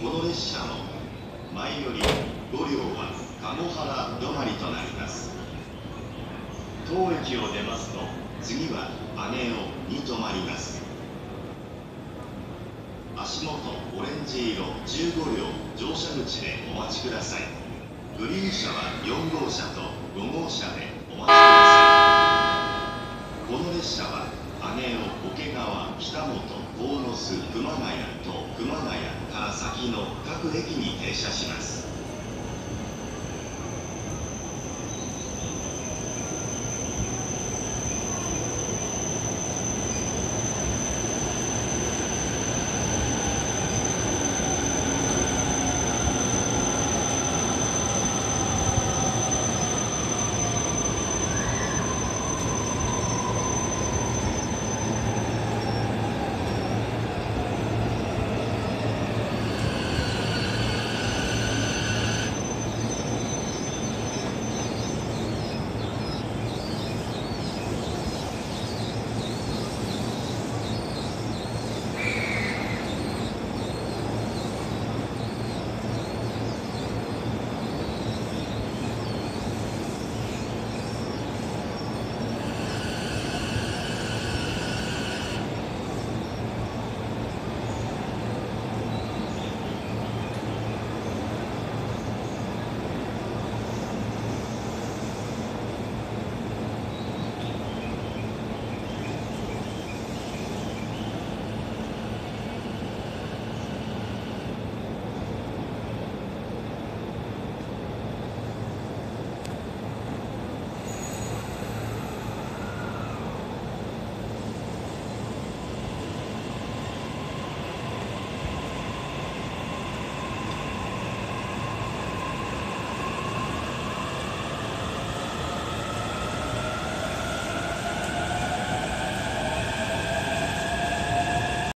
この列車の前より5両は鴨原止まりとなります。当駅を出ますと次は姉尾に止まります。足元オレンジ色15両乗車口でお待ちください。グリーン車は4号車と5号車でお待ちください。この列車は姉尾桶川北本鴻巣熊谷と熊谷先の各駅に停車します。